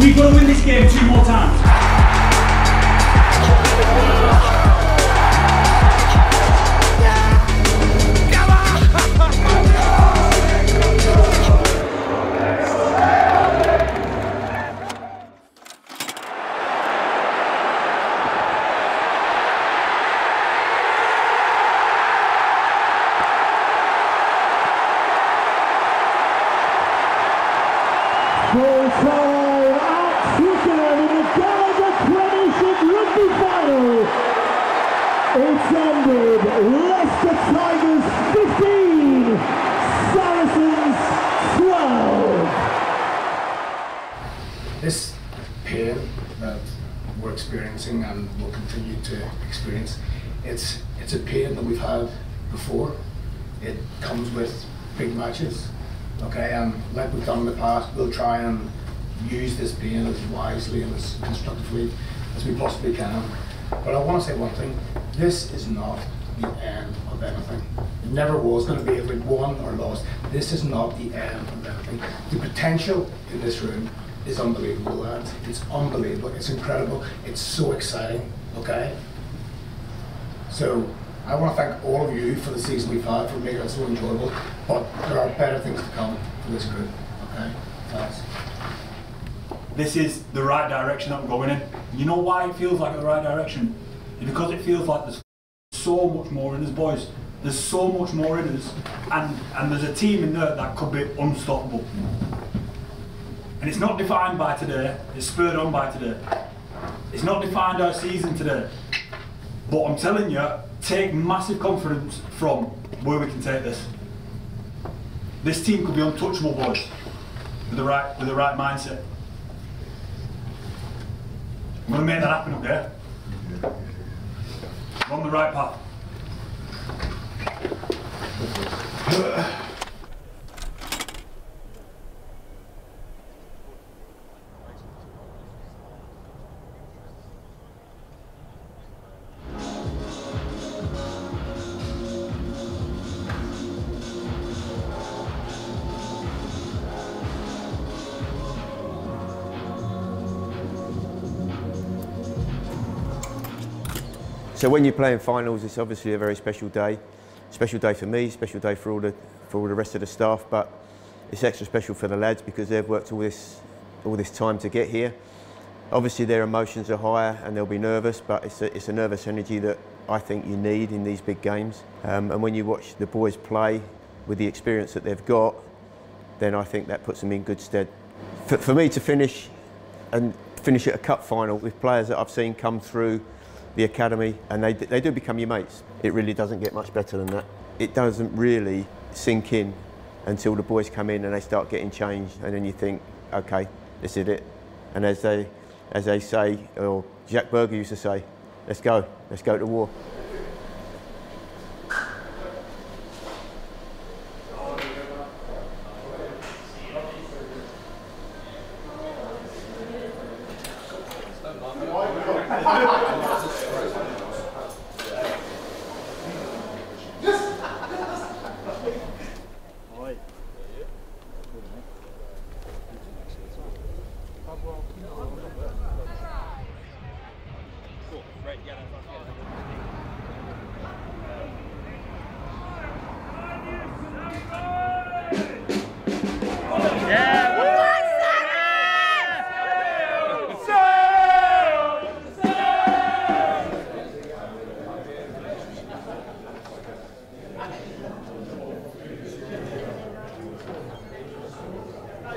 We've got to win this game two more times. It's ended. Leicester Tigers 15, Saracens 12. This pain that we're experiencing and will continue to experience, it's it's a pain that we've had before. It comes with big matches, okay, and like we've done in the past, we'll try and use this pain as wisely and as constructively as we possibly can. But I want to say one thing: this is not the end of anything. It never was going to be if we won or lost. This is not the end of anything. The potential in this room is unbelievable, lads. It's unbelievable. It's incredible. It's so exciting. Okay. So I want to thank all of you for the season we've had for making it so enjoyable. But there are better things to come for this group. Okay. Thanks. This is the right direction that we're going in. You know why it feels like the right direction? It's because it feels like there's so much more in us, boys. There's so much more in us, and and there's a team in there that could be unstoppable. And it's not defined by today. It's spurred on by today. It's not defined our season today. But I'm telling you, take massive confidence from where we can take this. This team could be untouchable, boys, with the right with the right mindset. I'm to make that happen up there. We're on the right path. So when you're playing finals, it's obviously a very special day. Special day for me, special day for all the for all the rest of the staff, but it's extra special for the lads because they've worked all this all this time to get here. Obviously their emotions are higher and they'll be nervous, but it's a, it's a nervous energy that I think you need in these big games. Um, and when you watch the boys play with the experience that they've got, then I think that puts them in good stead. For, for me to finish and finish at a cup final with players that I've seen come through the academy and they, they do become your mates. It really doesn't get much better than that. It doesn't really sink in until the boys come in and they start getting changed and then you think, okay, this is it. And as they, as they say, or Jacques Burger used to say, let's go, let's go to war.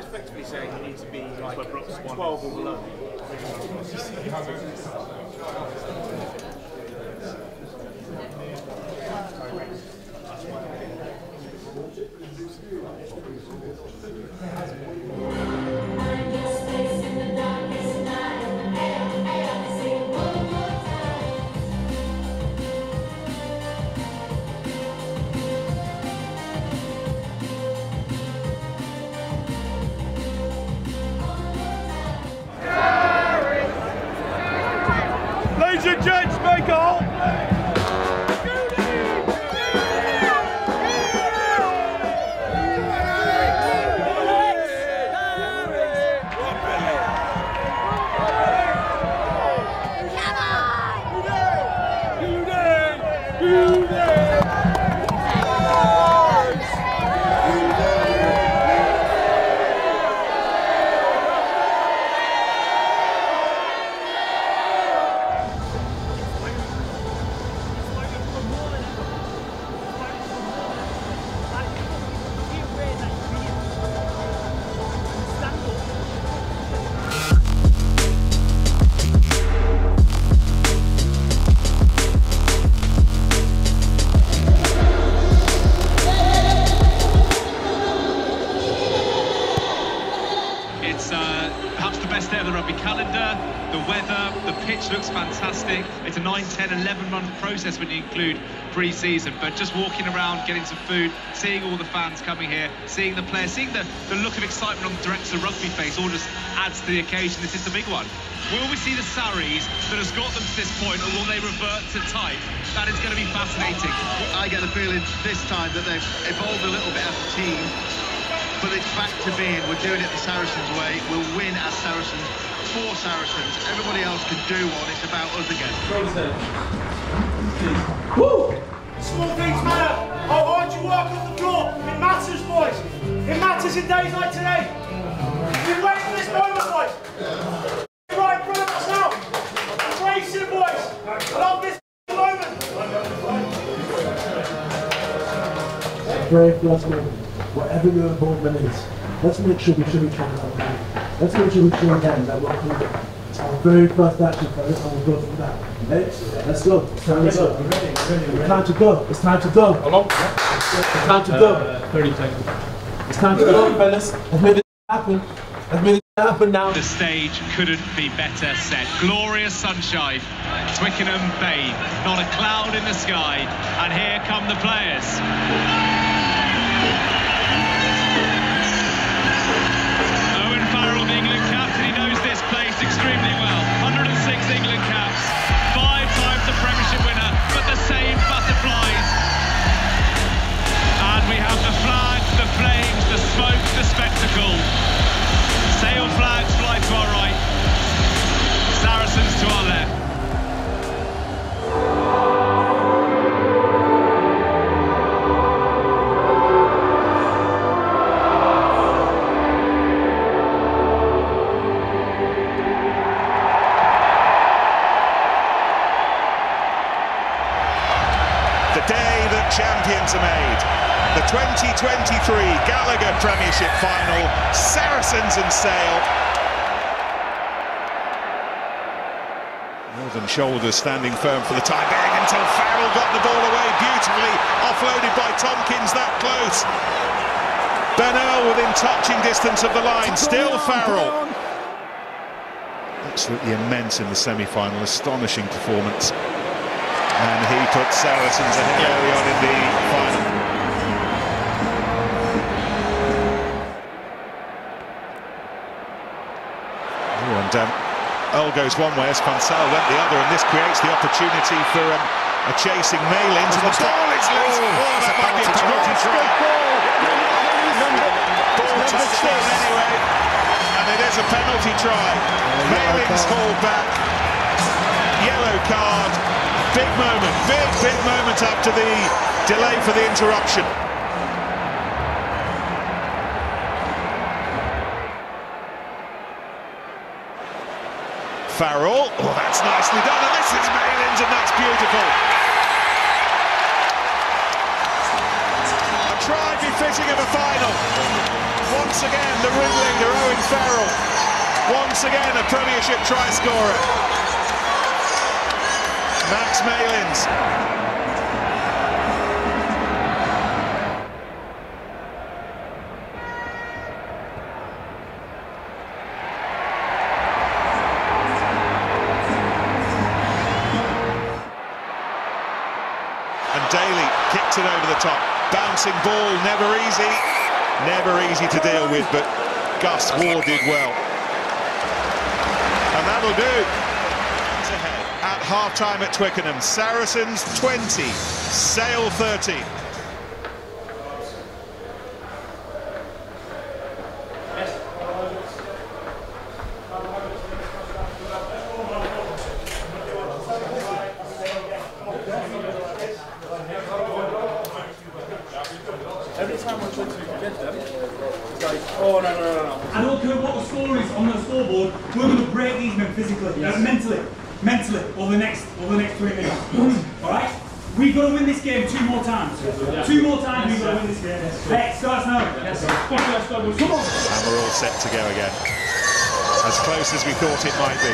Effectively saying you need to be like 12 or below. Process when you include pre-season, but just walking around, getting some food, seeing all the fans coming here, seeing the players, seeing the, the look of excitement on the director rugby face all just adds to the occasion. This is the big one. Will we see the Sarries that has got them to this point, or will they revert to type? That is going to be fascinating. I get the feeling this time that they've evolved a little bit as a team, but it's back to being we're doing it the Saracens way. We'll win as Saracens for Saracens. Everybody else can do one. It's about us again. Woo! Small things matter. How hard you work on the floor. It matters, boys. It matters in days like today. We wait for this moment, boys. Right in front of us now. Embrace it, boys. I love this moment. Very first moment, whatever your involvement is, let's make sure we should be trying to Let's make sure we show again that we're our very first action for this and we'll go from that. Okay? Let's go. It's time to go. It's time to go. It's time to go. It's time to go. 30 seconds. It's time to go, fellas. Let's make it happen. Let's make it happen now. The stage couldn't be better set. Glorious sunshine. Twickenham Bay. Not a cloud in the sky. And here come the players. Gallagher Premiership Final, Saracens and Sale. Northern Shoulders standing firm for the time being until Farrell got the ball away beautifully, offloaded by Tompkins that close. Bennell within touching distance of the line, still Farrell. Absolutely immense in the semi-final, astonishing performance. And he put Saracens ahead early on in the final. Oh, and um, Earl goes one way as Pansal went the other, and this creates the opportunity for um, a chasing Malins. And the ball is loose. Oh, that might be a penalty try. Ball anyway, and it is a penalty try. Malins called back. Yellow card. Big moment, big, big moment after the delay for the interruption. Farrell, oh that's nicely done, and this is Malins, and that's beautiful. A try befitting of a final. Once again, the ringleader, Owen Farrell. Once again, a Premiership try scorer. Max Malins. It over the top. Bouncing ball, never easy. Never easy to deal with, but Gus Warr did well. And that'll do. At half-time at Twickenham. Saracens 20, Sale 30. Every time I try to get them, it's like, oh no, no, no, no. I don't care what the score is on the scoreboard. We're going to break these men physically, uh, mentally, mentally over the next over the next 20 minutes. All right? We've got to win this game two more times. Two more times we've got to win this game. Hey, starts now. Come on. And we're all set to go again. As close as we thought it might be.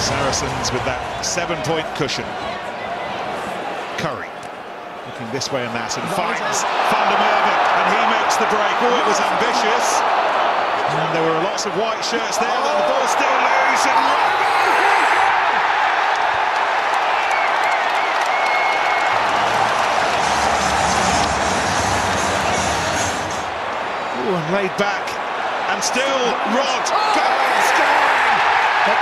Saracens with that seven-point cushion. Curry looking this way and that and finds Van der Merwe and he makes the break. Oh, it was ambitious. And there were lots of white shirts there, but the ball still loose. And and laid back, and still Rod going, scoring.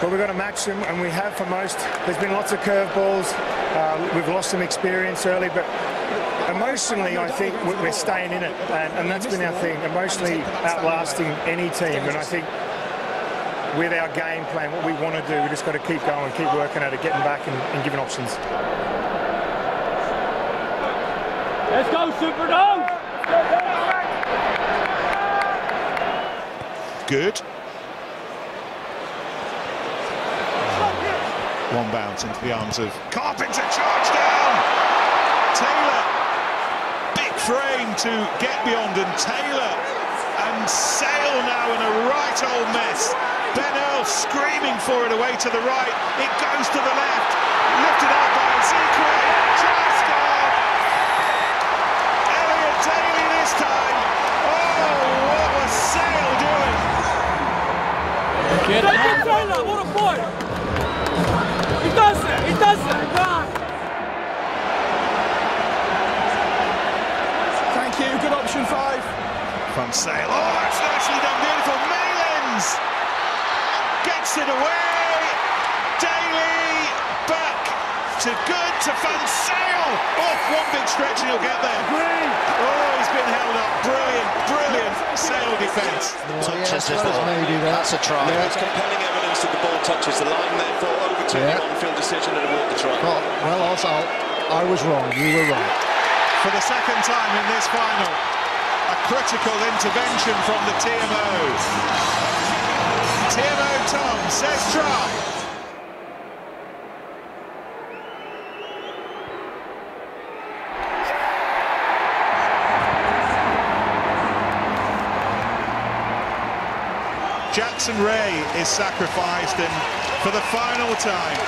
But we've got to match them, and we have for most. There's been lots of curveballs. Uh, we've lost some experience early, but emotionally, I think we- we're staying in it, and, and that's been our thing. Emotionally outlasting any team, and I think with our game plan, what we want to do, we just got to keep going, keep working at it, getting back and, and giving options. Let's go, Superdome! Good. One bounce into the arms of Carpenter, charge down! Taylor, big frame to get beyond, and Taylor and Sale now in a right old mess. Ben Earl screaming for it away to the right. It goes to the left, lifted out by Ezekiel. This time. Oh, what was Sale doing? Get Taylor, what a boy! He does it, he does it! Thank you, good option five. From Sale. Oh, that's nicely done, beautiful. Malins gets it away. Daly back to good to Van Sale. Off one big stretch and he'll get there. Oh, he's been held up. Brilliant, brilliant Sale defence. touches the ball. That's a try. There's compelling evidence that the ball touches the line, therefore overturning on-field decision and award the try. Well, also, I was wrong. You were right. For the second time in this final, a critical intervention from the TMO. TMO Tom says try. Jackson Wray is sacrificed and for the final time,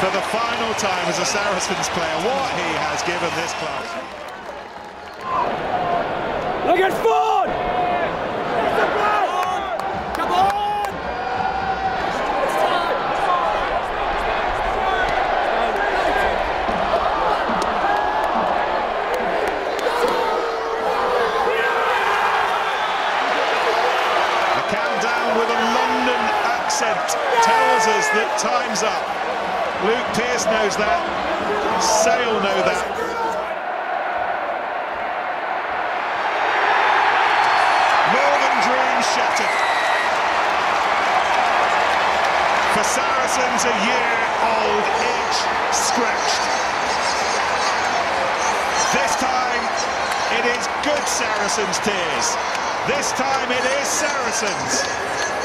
for the final time as a Saracens player, what he has given this club. Look at Ford! Come on! The countdown with a London accent that time's up. Luke Pearce knows that. Sale know that. Morgan dreams shattered. For Saracens, a year-old itch scratched. This time, it is good Saracens tears. This time it is Saracens.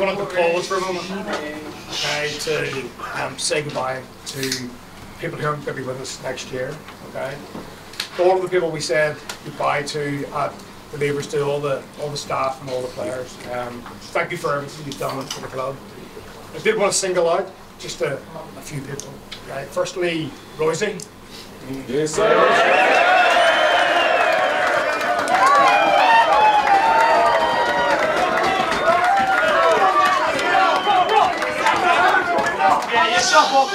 Wanted to pause for a moment, okay, to um, say goodbye to people who aren't going to be with us next year, okay? All of the people we said goodbye to at the Leavers to all the all the staff and all the players. Um, thank you for everything you've done for the club. I did want to single out just a, a few people. Okay? Firstly, Rosie. Yes,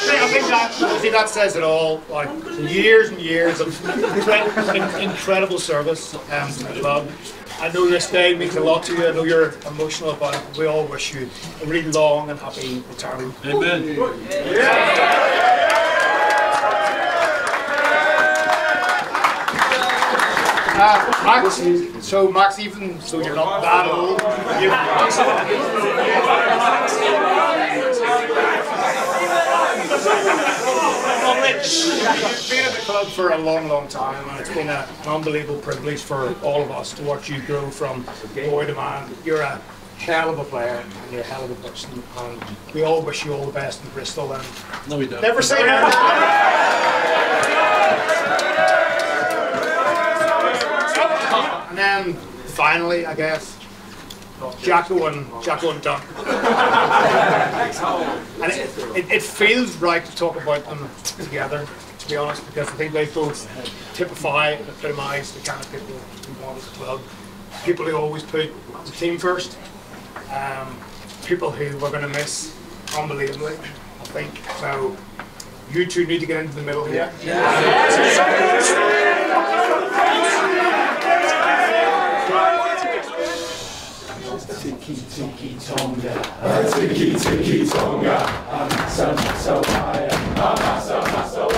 I think that, I think that says it all. Like years and years of incre- incredible service um, to the club. I know this day means a lot to you. I know you're emotional about it. We all wish you a really long and happy retirement. Amen. Uh, Max, so Max, even so you're not that old, You've been at the club for a long, long time, and it's been a, an unbelievable privilege for all of us to watch you grow from boy to man. You're a hell of a player, and you're a hell of a person, and we all wish you all the best in Bristol. And No, we don't. never say never. And then finally, I guess, Jacko and Jacko and Duck. and it, it, it feels right to talk about them together, to be honest, because I think they both typify and epitomise the kind of people we want at the club. People who always put the team first. Um, people who we're going to miss unbelievably, I think. So you two need to get into the middle here. Tiki tiki tonga, tiki tiki tonga. I'm so so high, I'm so so high.